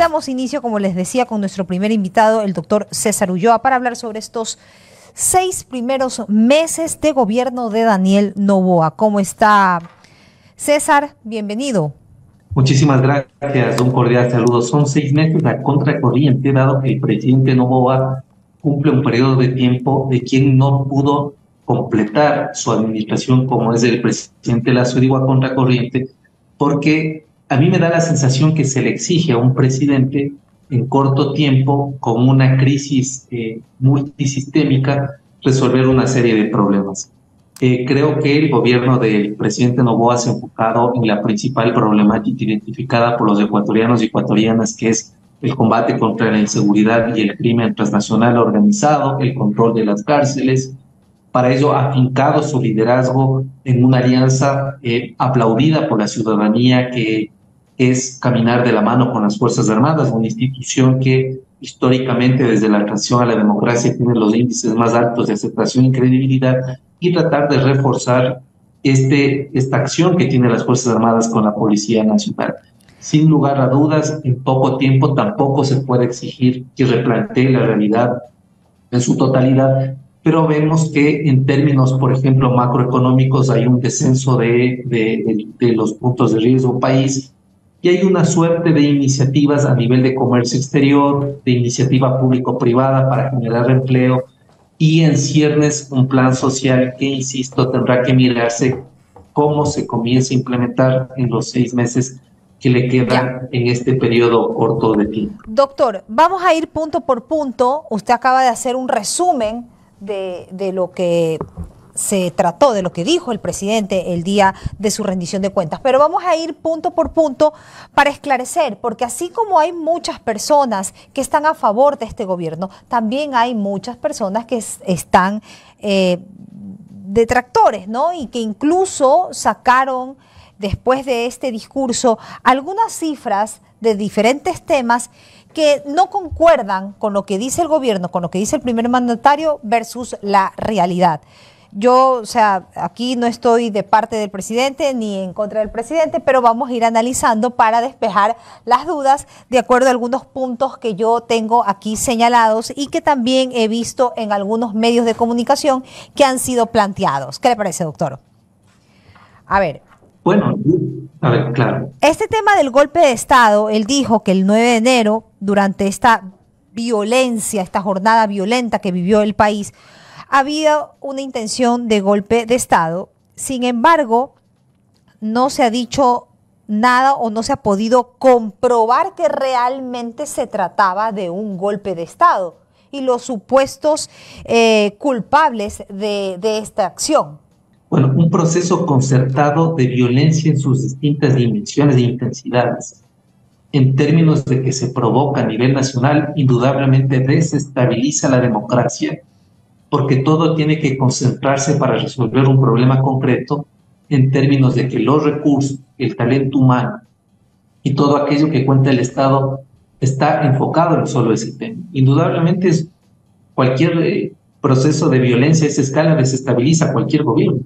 damos inicio, como les decía, con nuestro primer invitado, el doctor César Ulloa, para hablar sobre estos seis primeros meses de gobierno de Daniel Novoa. ¿Cómo está César? Bienvenido. Muchísimas gracias, un cordial saludo. Son seis meses a contracorriente, dado que el presidente Novoa cumple un periodo de tiempo de quien no pudo completar su administración como es el presidente Lazo, digo a contracorriente, porque a mí me da la sensación que se le exige a un presidente en corto tiempo, con una crisis eh, multisistémica, resolver una serie de problemas. Eh, creo que el gobierno del presidente Novoa se ha enfocado en la principal problemática identificada por los ecuatorianos y ecuatorianas, que es el combate contra la inseguridad y el crimen transnacional organizado, el control de las cárceles. Para ello ha afincado su liderazgo en una alianza eh, aplaudida por la ciudadanía que es caminar de la mano con las Fuerzas Armadas, una institución que históricamente desde la transición a la democracia tiene los índices más altos de aceptación y credibilidad, y tratar de reforzar este, esta acción que tienen las Fuerzas Armadas con la Policía Nacional. Sin lugar a dudas, en poco tiempo tampoco se puede exigir que replantee la realidad en su totalidad, pero vemos que en términos, por ejemplo, macroeconómicos hay un descenso de, de, de los puntos de riesgo país y hay una suerte de iniciativas a nivel de comercio exterior, de iniciativa público-privada para generar empleo y en ciernes un plan social que, insisto, tendrá que mirarse cómo se comienza a implementar en los seis meses que le quedan en este periodo corto de tiempo. Doctor, vamos a ir punto por punto. Usted acaba de hacer un resumen de, de lo que se trató de lo que dijo el presidente el día de su rendición de cuentas. Pero vamos a ir punto por punto para esclarecer, porque así como hay muchas personas que están a favor de este gobierno, también hay muchas personas que están eh, detractores, ¿no? Y que incluso sacaron después de este discurso algunas cifras de diferentes temas que no concuerdan con lo que dice el gobierno, con lo que dice el primer mandatario versus la realidad. Yo, o sea, aquí no estoy de parte del presidente ni en contra del presidente, pero vamos a ir analizando para despejar las dudas de acuerdo a algunos puntos que yo tengo aquí señalados y que también he visto en algunos medios de comunicación que han sido planteados. ¿Qué le parece, doctor? A ver. Bueno, a ver, claro. Este tema del golpe de Estado, él dijo que el 9 de enero, durante esta violencia, esta jornada violenta que vivió el país, había una intención de golpe de Estado. Sin embargo, no se ha dicho nada o no se ha podido comprobar que realmente se trataba de un golpe de Estado y los supuestos eh, culpables de, de esta acción. Bueno, un proceso concertado de violencia en sus distintas dimensiones e intensidades. En términos de que se provoca a nivel nacional, indudablemente desestabiliza la democracia porque todo tiene que concentrarse para resolver un problema concreto en términos de que los recursos, el talento humano y todo aquello que cuenta el Estado está enfocado en solo ese tema. Indudablemente es cualquier eh, proceso de violencia a esa escala desestabiliza cualquier gobierno.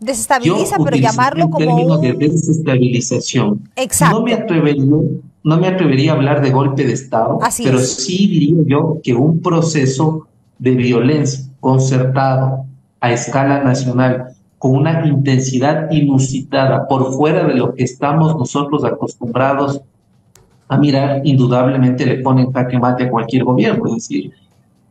Desestabiliza, pero llamarlo como términos de desestabilización. Exacto. No me atrevería, no me atrevería a hablar de golpe de Estado, pero sí diría yo que un proceso de violencia concertado a escala nacional con una intensidad inusitada por fuera de lo que estamos nosotros acostumbrados a mirar, indudablemente le pone en jaque mate a cualquier gobierno. Es decir,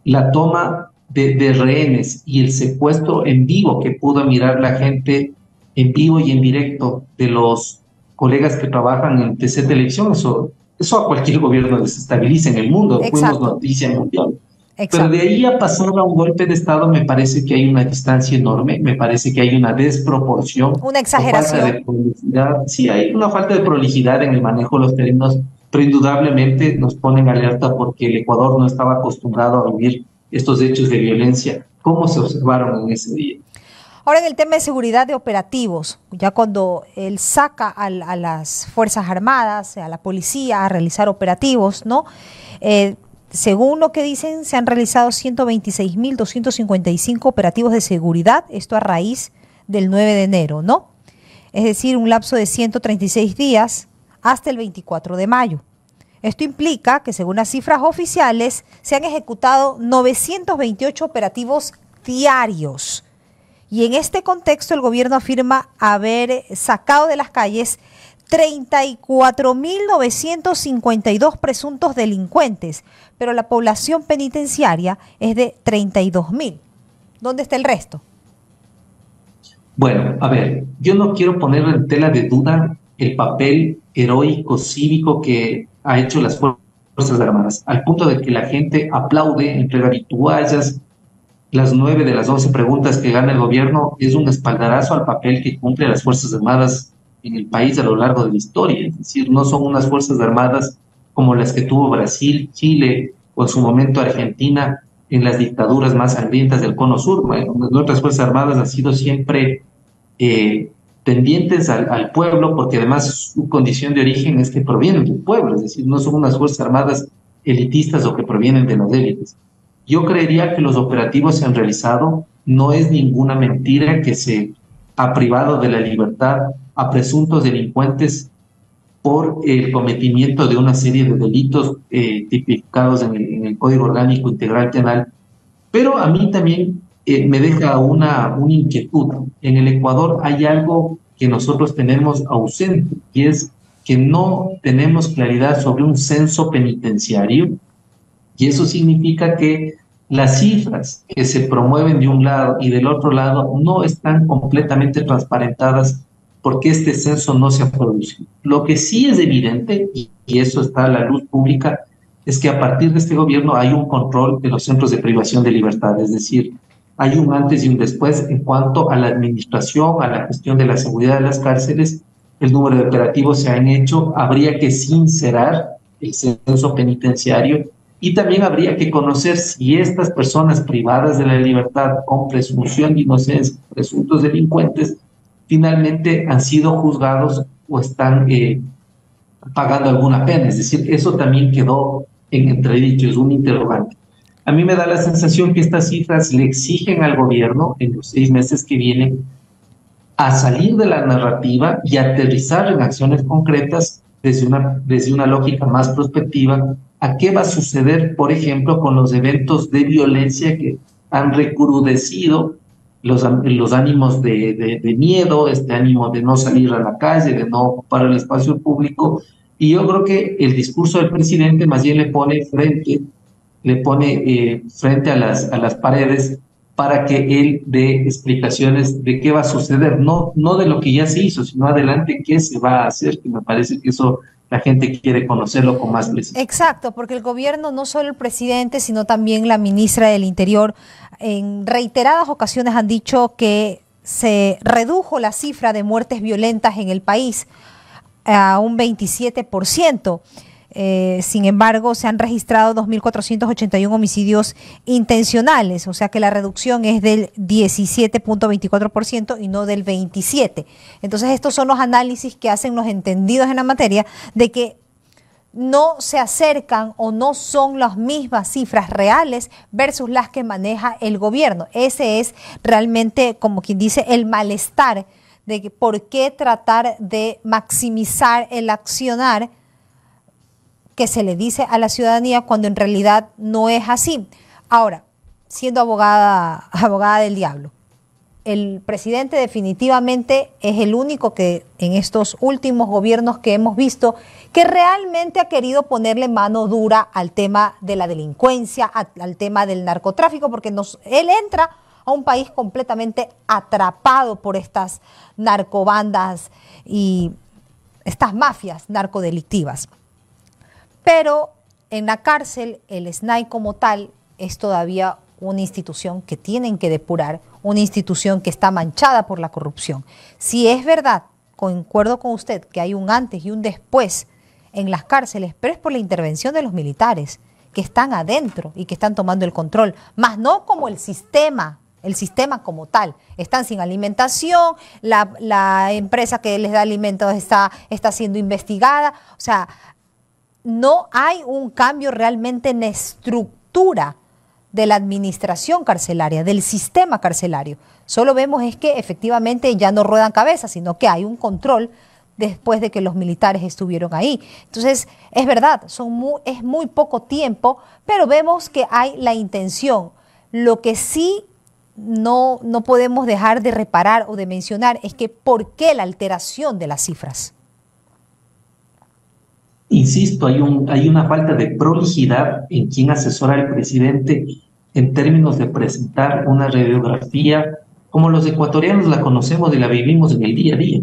la toma de, de, rehenes y el secuestro en vivo que pudo mirar la gente en vivo y en directo de los colegas que trabajan en TC Televisión, eso, eso a cualquier gobierno desestabiliza en el mundo. Fuimos noticia mundial. Pero de ahí a pasar a un golpe de Estado me parece que hay una distancia enorme, me parece que hay una desproporción. Una exageración. Falta de prolijidad. Sí, hay una falta de prolijidad en el manejo de los términos, pero indudablemente nos ponen alerta porque el Ecuador no estaba acostumbrado a vivir estos hechos de violencia, como se observaron en ese día. Ahora en el tema de seguridad de operativos, ya cuando él saca a, a las Fuerzas Armadas, a la policía a realizar operativos, ¿no? Eh, según lo que dicen, se han realizado 126.255 operativos de seguridad, esto a raíz del 9 de enero, ¿no? Es decir, un lapso de 136 días hasta el 24 de mayo. Esto implica que, según las cifras oficiales, se han ejecutado 928 operativos diarios. Y en este contexto, el gobierno afirma haber sacado de las calles 34.952 presuntos delincuentes, pero la población penitenciaria es de 32.000. ¿Dónde está el resto? Bueno, a ver, yo no quiero poner en tela de duda el papel heroico cívico que ha hecho las Fuerzas Armadas, al punto de que la gente aplaude, entrega vituallas, las nueve de las once preguntas que gana el gobierno es un espaldarazo al papel que cumple las Fuerzas Armadas en el país a lo largo de la historia. Es decir, no son unas Fuerzas Armadas como las que tuvo Brasil, Chile o en su momento Argentina en las dictaduras más sangrientas del Cono Sur. Nuestras Fuerzas Armadas han sido siempre eh, tendientes al, pueblo, porque además su condición de origen es que provienen del pueblo, es decir, no son unas Fuerzas Armadas elitistas o que provienen de las élites. Yo creería que los operativos se han realizado, no es ninguna mentira que se ha privado de la libertad a presuntos delincuentes por el cometimiento de una serie de delitos eh, tipificados en el, Código Orgánico Integral Penal. Pero a mí también eh, me deja una inquietud. En el Ecuador hay algo que nosotros tenemos ausente y es que no tenemos claridad sobre un censo penitenciario y eso significa que las cifras que se promueven de un lado y del otro lado no están completamente transparentadas porque este censo no se ha producido. Lo que sí es evidente, y, eso está a la luz pública, es que a partir de este gobierno hay un control de los centros de privación de libertad, es decir, hay un antes y un después en cuanto a la administración, a la gestión de la seguridad de las cárceles, el número de operativos se han hecho, habría que sincerar el censo penitenciario y también habría que conocer si estas personas privadas de la libertad con presunción de inocencia, presuntos delincuentes, finalmente han sido juzgados o están eh, pagando alguna pena. Es decir, eso también quedó en entredicho, es un interrogante. A mí me da la sensación que estas cifras le exigen al gobierno en los seis meses que vienen a salir de la narrativa y aterrizar en acciones concretas desde una, desde una lógica más prospectiva a qué va a suceder, por ejemplo, con los eventos de violencia que han recrudecido los, los ánimos de, de, miedo, este ánimo de no salir a la calle, de no ocupar el espacio público. Y yo creo que el discurso del presidente más bien le pone frente, le pone eh, frente a las, a las paredes para que él dé explicaciones de qué va a suceder, no, no de lo que ya se hizo, sino adelante qué se va a hacer, que me parece que eso la gente quiere conocerlo con más precisión. Exacto, porque el gobierno, no solo el presidente, sino también la ministra del Interior, en reiteradas ocasiones han dicho que se redujo la cifra de muertes violentas en el país a un 27%. Eh, sin embargo, se han registrado 2.481 homicidios intencionales, o sea que la reducción es del 17.24% y no del 27%. Entonces, estos son los análisis que hacen los entendidos en la materia de que no se acercan o no son las mismas cifras reales versus las que maneja el gobierno. Ese es realmente, como quien dice, el malestar de por qué tratar de maximizar el accionar que se le dice a la ciudadanía cuando en realidad no es así. Ahora, siendo abogada, abogada del diablo, el presidente definitivamente es el único que en estos últimos gobiernos que hemos visto que realmente ha querido ponerle mano dura al tema de la delincuencia, al tema del narcotráfico, porque él entra a un país completamente atrapado por estas narcobandas y estas mafias narcodelictivas. Pero en la cárcel el SNAI como tal es todavía una institución que tienen que depurar, una institución que está manchada por la corrupción. Si es verdad, concuerdo con usted, que hay un antes y un después en las cárceles, pero es por la intervención de los militares que están adentro y que están tomando el control, más no como el sistema, el sistema como tal. Están sin alimentación, la, empresa que les da alimentos está, está siendo investigada. O sea, no hay un cambio realmente en estructura de la administración carcelaria, del sistema carcelario. Solo vemos es que efectivamente ya no ruedan cabezas, sino que hay un control después de que los militares estuvieron ahí. Entonces, es verdad, es muy poco tiempo, pero vemos que hay la intención. Lo que sí no, no podemos dejar de reparar o de mencionar es que por qué la alteración de las cifras. Insisto, hay, un, hay una falta de prolijidad en quien asesora al presidente en términos de presentar una radiografía como los ecuatorianos la conocemos y la vivimos en el día a día.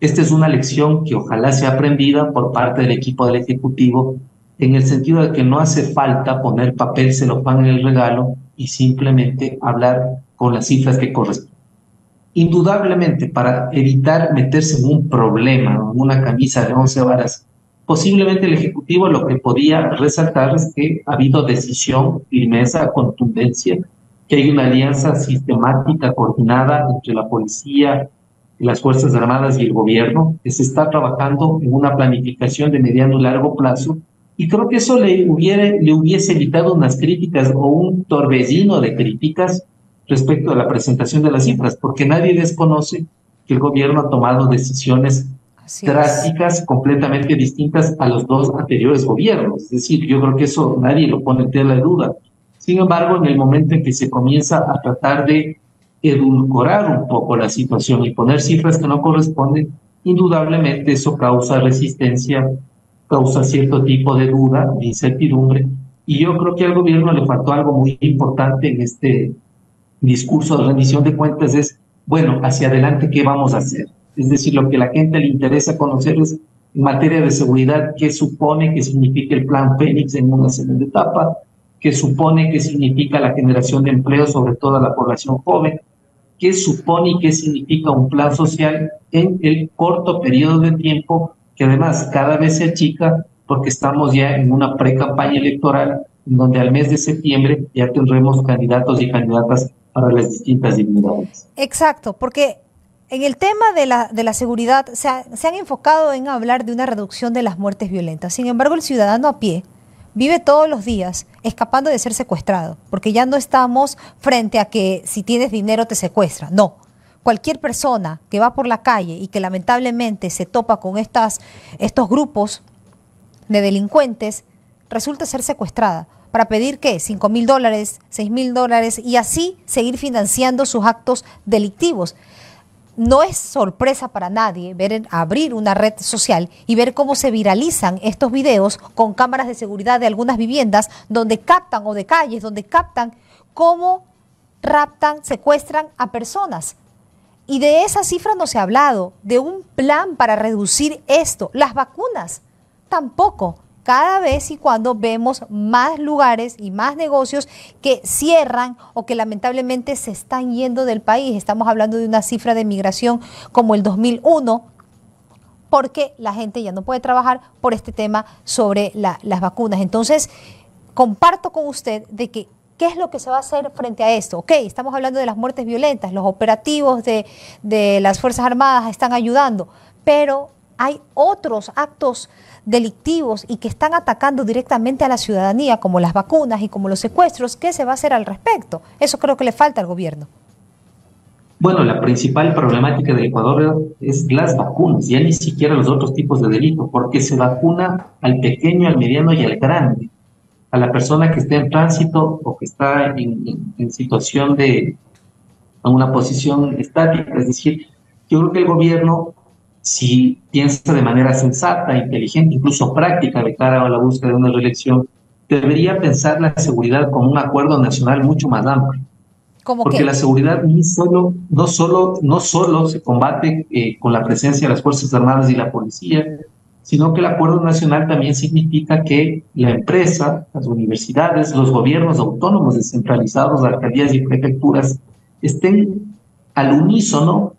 Esta es una lección que ojalá sea aprendida por parte del equipo del Ejecutivo en el sentido de que no hace falta poner papel celofán en el regalo y simplemente hablar con las cifras que corresponden. Indudablemente, para evitar meterse en un problema, en una camisa de once varas, posiblemente el Ejecutivo lo que podía resaltar es que ha habido decisión, firmeza, contundencia, que hay una alianza sistemática, coordinada entre la policía, las Fuerzas Armadas y el gobierno, que se está trabajando en una planificación de mediano y largo plazo, y creo que eso le, hubiera, le hubiese evitado unas críticas o un torbellino de críticas respecto a la presentación de las cifras, porque nadie desconoce que el gobierno ha tomado decisiones drásticas, completamente distintas a los dos anteriores gobiernos. Es decir, yo creo que eso nadie lo pone en tela de duda. Sin embargo, en el momento en que se comienza a tratar de edulcorar un poco la situación y poner cifras que no corresponden, indudablemente eso causa resistencia, causa cierto tipo de duda, de incertidumbre, y yo creo que al gobierno le faltó algo muy importante en este discurso de rendición de cuentas, es, bueno, hacia adelante, ¿qué vamos a hacer? Es decir, lo que a la gente le interesa conocer es en materia de seguridad, qué supone, qué significa el plan Fénix en una segunda etapa, qué supone, qué significa la generación de empleo, sobre todo a la población joven, qué supone y qué significa un plan social en el corto periodo de tiempo, que además cada vez se achica porque estamos ya en una pre-campaña electoral, donde al mes de septiembre ya tendremos candidatos y candidatas para las distintas dignidades. Exacto, porque en el tema de la, de la seguridad se, se han enfocado en hablar de una reducción de las muertes violentas. Sin embargo, el ciudadano a pie vive todos los días escapando de ser secuestrado, porque ya no estamos frente a que si tienes dinero te secuestra, no. Cualquier persona que va por la calle y que lamentablemente se topa con estas, estos grupos de delincuentes, resulta ser secuestrada para pedir qué, 5 mil dólares, 6 mil dólares y así seguir financiando sus actos delictivos no es sorpresa para nadie ver abrir una red social y ver cómo se viralizan estos videos con cámaras de seguridad de algunas viviendas donde captan o de calles donde captan cómo raptan, secuestran a personas. Y de esa cifra no se ha hablado, de un plan para reducir esto. Las vacunas tampoco cada vez y cuando vemos más lugares y más negocios que cierran o que lamentablemente se están yendo del país. Estamos hablando de una cifra de migración como el 2001, porque la gente ya no puede trabajar por este tema sobre las vacunas. Entonces, comparto con usted de que ¿Qué es lo que se va a hacer frente a esto? Ok, estamos hablando de las muertes violentas, los operativos de, de las Fuerzas Armadas están ayudando, pero hay otros actos delictivos y que están atacando directamente a la ciudadanía, como las vacunas y como los secuestros, ¿qué se va a hacer al respecto? Eso creo que le falta al gobierno. Bueno, la principal problemática del Ecuador es las vacunas, ya ni siquiera los otros tipos de delitos, porque se vacuna al pequeño, al mediano y al grande, a la persona que esté en tránsito o que está en, en situación de en una posición estática. Es decir, yo creo que el gobierno si piensa de manera sensata, inteligente, incluso práctica de cara a la búsqueda de una reelección, debería pensar la seguridad como un acuerdo nacional mucho más amplio. Porque la seguridad no solo, no solo, no solo se combate eh, con la presencia de las Fuerzas Armadas y la policía, sino que el acuerdo nacional también significa que la empresa, las universidades, los gobiernos autónomos descentralizados, alcaldías y prefecturas estén al unísono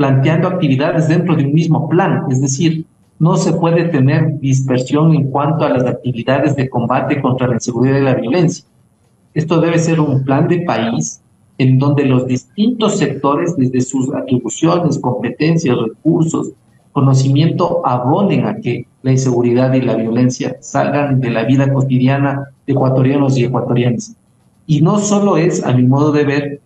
planteando actividades dentro de un mismo plan, es decir, no se puede tener dispersión en cuanto a las actividades de combate contra la inseguridad y la violencia. Esto debe ser un plan de país en donde los distintos sectores, desde sus atribuciones, competencias, recursos, conocimiento, abonen a que la inseguridad y la violencia salgan de la vida cotidiana de ecuatorianos y ecuatorianas. Y no solo es, a mi modo de ver,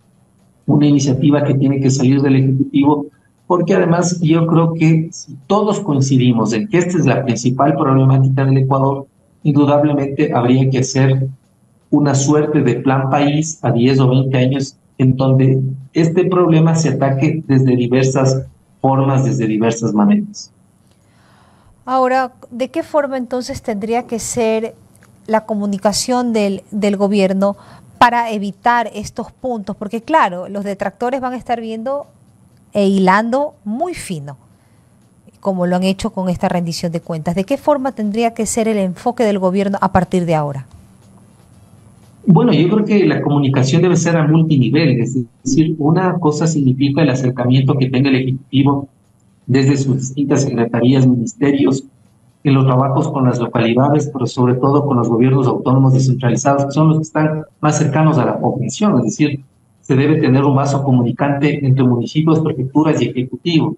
una iniciativa que tiene que salir del Ejecutivo, porque además yo creo que si todos coincidimos en que esta es la principal problemática del Ecuador, indudablemente habría que hacer una suerte de plan país a 10 o 20 años en donde este problema se ataque desde diversas formas, desde diversas maneras. Ahora, ¿de qué forma entonces tendría que ser la comunicación del, del gobierno para evitar estos puntos? Porque claro, los detractores van a estar viendo e hilando muy fino, como lo han hecho con esta rendición de cuentas. ¿De qué forma tendría que ser el enfoque del gobierno a partir de ahora? Bueno, yo creo que la comunicación debe ser a multinivel, es decir, una cosa significa el acercamiento que tenga el Ejecutivo desde sus distintas secretarías, ministerios, en los trabajos con las localidades, pero sobre todo con los gobiernos autónomos descentralizados, que son los que están más cercanos a la población, es decir, se debe tener un vaso comunicante entre municipios, prefecturas y ejecutivo.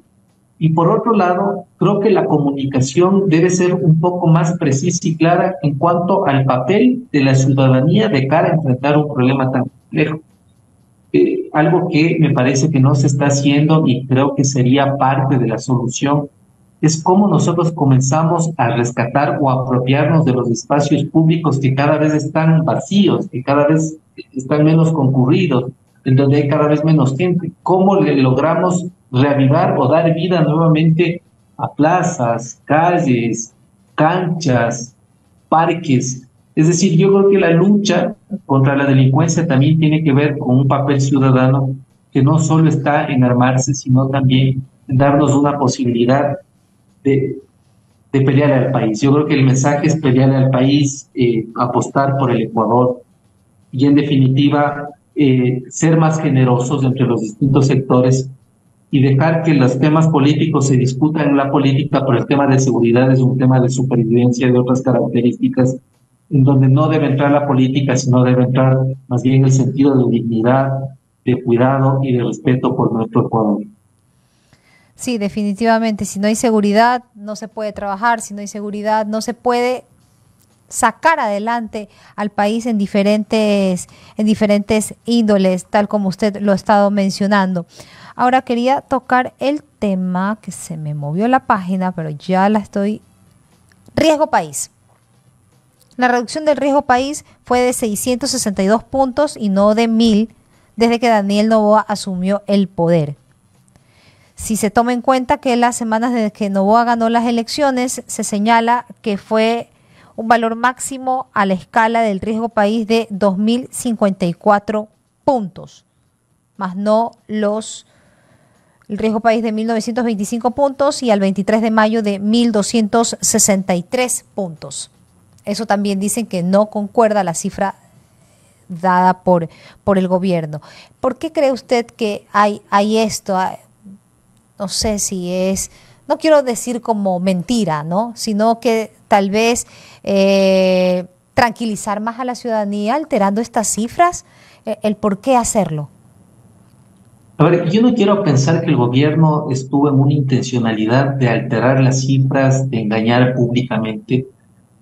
Y por otro lado, creo que la comunicación debe ser un poco más precisa y clara en cuanto al papel de la ciudadanía de cara a enfrentar un problema tan complejo. Eh, algo que me parece que no se está haciendo y creo que sería parte de la solución es cómo nosotros comenzamos a rescatar o apropiarnos de los espacios públicos que cada vez están vacíos, que cada vez están menos concurridos, en donde hay cada vez menos gente. ¿Cómo le logramos reavivar o dar vida nuevamente a plazas, calles, canchas, parques? Es decir, yo creo que la lucha contra la delincuencia también tiene que ver con un papel ciudadano que no solo está en armarse, sino también en darnos una posibilidad de, pelear al país. Yo creo que el mensaje es pelear al país, eh, apostar por el Ecuador y en definitiva eh, ser más generosos entre los distintos sectores y dejar que los temas políticos se discutan en la política, pero el tema de seguridad es un tema de supervivencia, de otras características, en donde no debe entrar la política, sino debe entrar más bien el sentido de dignidad, de cuidado y de respeto por nuestro Ecuador. Sí, definitivamente. Si no hay seguridad, no se puede trabajar. Si no hay seguridad, no se puede sacar adelante al país en diferentes, en diferentes índoles, tal como usted lo ha estado mencionando. Ahora quería tocar el tema que se me movió la página, pero ya la estoy. Riesgo país. La reducción del riesgo país fue de 662 puntos y no de 1000 desde que Daniel Novoa asumió el poder. Si se toma en cuenta que las semanas desde que Novoa ganó las elecciones, se señala que fue un valor máximo a la escala del riesgo país de 2.054 puntos, más no los el riesgo país de 1.925 puntos y al 23 de mayo de 1.263 puntos. Eso también dicen que no concuerda la cifra dada por, por el gobierno. ¿Por qué cree usted que hay, hay esto? no sé si es, no quiero decir como mentira, ¿no? Sino que tal vez eh, tranquilizar más a la ciudadanía alterando estas cifras, eh, el por qué hacerlo. A ver, yo no quiero pensar que el gobierno estuvo en una intencionalidad de alterar las cifras, de engañar públicamente.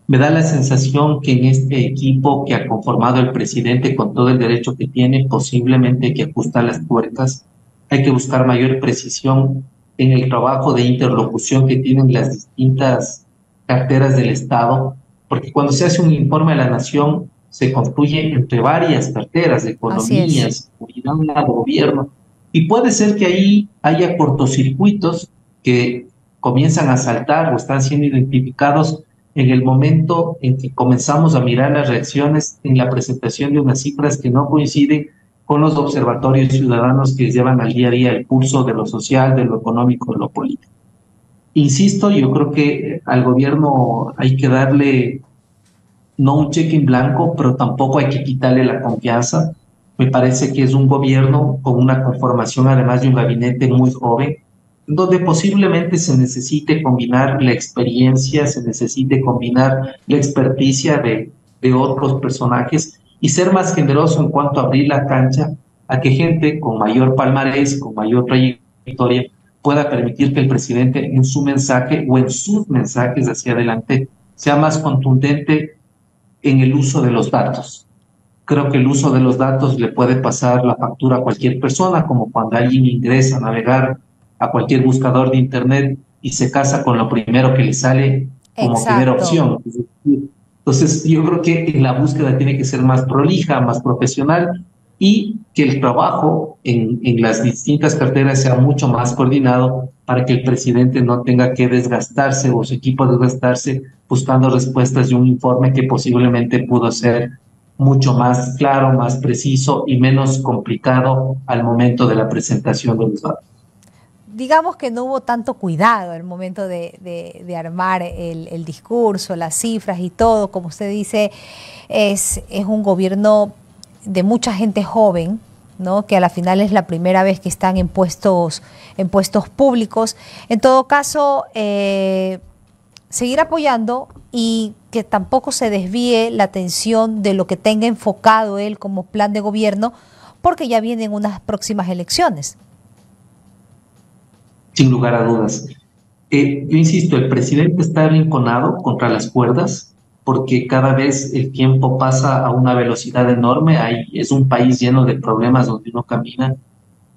Me da la sensación que en este equipo que ha conformado el presidente con todo el derecho que tiene, posiblemente que ajustar las tuercas hay que buscar mayor precisión en el trabajo de interlocución que tienen las distintas carteras del Estado, porque cuando se hace un informe a la nación, se construye entre varias carteras de economía, seguridad, gobierno, y puede ser que ahí haya cortocircuitos que comienzan a saltar o están siendo identificados en el momento en que comenzamos a mirar las reacciones en la presentación de unas cifras que no coinciden con los observatorios ciudadanos que llevan al día a día el curso de lo social, de lo económico, de lo político. Insisto, yo creo que al gobierno hay que darle no un cheque en blanco, pero tampoco hay que quitarle la confianza. Me parece que es un gobierno con una conformación, además de un gabinete muy joven, donde posiblemente se necesite combinar la experiencia, se necesite combinar la experticia de, de otros personajes y ser más generoso en cuanto a abrir la cancha a que gente con mayor palmarés, con mayor trayectoria, pueda permitir que el presidente en su mensaje o en sus mensajes hacia adelante sea más contundente en el uso de los datos. Creo que el uso de los datos le puede pasar la factura a cualquier persona, como cuando alguien ingresa a navegar a cualquier buscador de Internet y se casa con lo primero que le sale como primera opción. Entonces, yo creo que la búsqueda tiene que ser más prolija, más profesional y que el trabajo en, en, las distintas carteras sea mucho más coordinado para que el presidente no tenga que desgastarse o su equipo desgastarse buscando respuestas de un informe que posiblemente pudo ser mucho más claro, más preciso y menos complicado al momento de la presentación de los datos. Digamos que no hubo tanto cuidado al momento de, de, armar el, el, discurso, las cifras y todo. Como usted dice, es, es un gobierno de mucha gente joven, ¿no? que a la final es la primera vez que están en puestos, en puestos públicos. En todo caso, eh, seguir apoyando y que tampoco se desvíe la atención de lo que tenga enfocado él como plan de gobierno, porque ya vienen unas próximas elecciones. Sin lugar a dudas. Eh, yo insisto, el presidente está rinconado contra las cuerdas porque cada vez el tiempo pasa a una velocidad enorme. Hay, es un país lleno de problemas donde uno camina.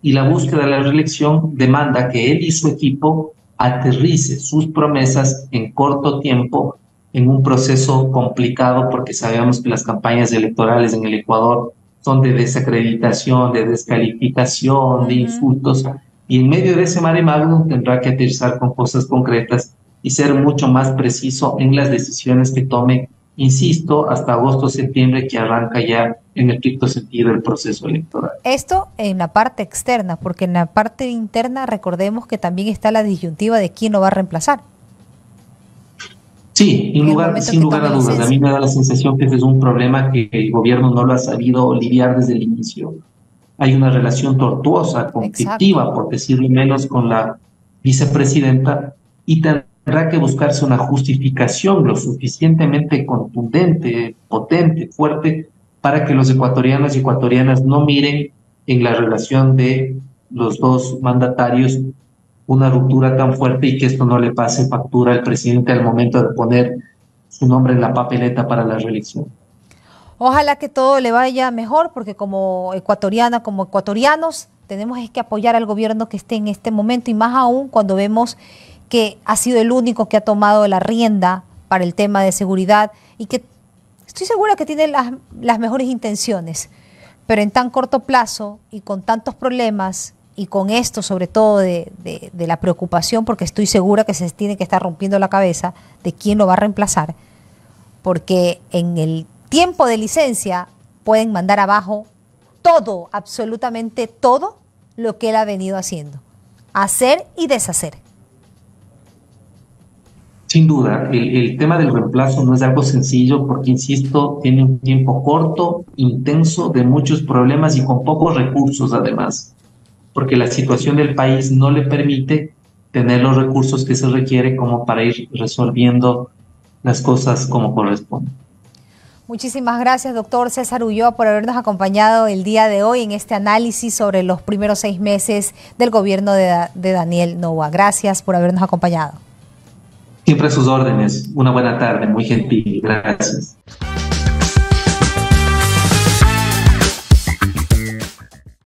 Y la búsqueda de la reelección demanda que él y su equipo aterrice sus promesas en corto tiempo en un proceso complicado porque sabemos que las campañas electorales en el Ecuador son de desacreditación, de descalificación, de insultos. Y en medio de ese mare magnum tendrá que aterrizar con cosas concretas y ser mucho más preciso en las decisiones que tome, insisto, hasta agosto-septiembre que arranca ya en el estricto sentido el proceso electoral. Esto en la parte externa, porque en la parte interna recordemos que también está la disyuntiva de quién lo va a reemplazar. Sí, sin lugar, sin lugar a dudas. A mí me da la sensación que ese es un problema que el gobierno no lo ha sabido lidiar desde el inicio. Hay una relación tortuosa, conflictiva, por decirlo menos, con la vicepresidenta y también tendrá que buscarse una justificación lo suficientemente contundente, potente, fuerte, para que los ecuatorianos y ecuatorianas no miren en la relación de los dos mandatarios una ruptura tan fuerte y que esto no le pase factura al presidente al momento de poner su nombre en la papeleta para la reelección. Ojalá que todo le vaya mejor, porque como ecuatoriana, como ecuatorianos, tenemos que apoyar al gobierno que esté en este momento y más aún cuando vemos que ha sido el único que ha tomado la rienda para el tema de seguridad y que estoy segura que tiene las, mejores intenciones, pero en tan corto plazo y con tantos problemas y con esto sobre todo de, de, la preocupación, porque estoy segura que se tiene que estar rompiendo la cabeza de quién lo va a reemplazar, porque en el tiempo de licencia pueden mandar abajo todo, absolutamente todo lo que él ha venido haciendo, hacer y deshacer. Sin duda, el, tema del reemplazo no es algo sencillo porque, insisto, tiene un tiempo corto, intenso, de muchos problemas y con pocos recursos además, porque la situación del país no le permite tener los recursos que se requiere como para ir resolviendo las cosas como corresponde. Muchísimas gracias, doctor César Ulloa, por habernos acompañado el día de hoy en este análisis sobre los primeros seis meses del gobierno de, de Daniel Novoa. Gracias por habernos acompañado. Siempre a sus órdenes. Una buena tarde, muy gentil. Gracias.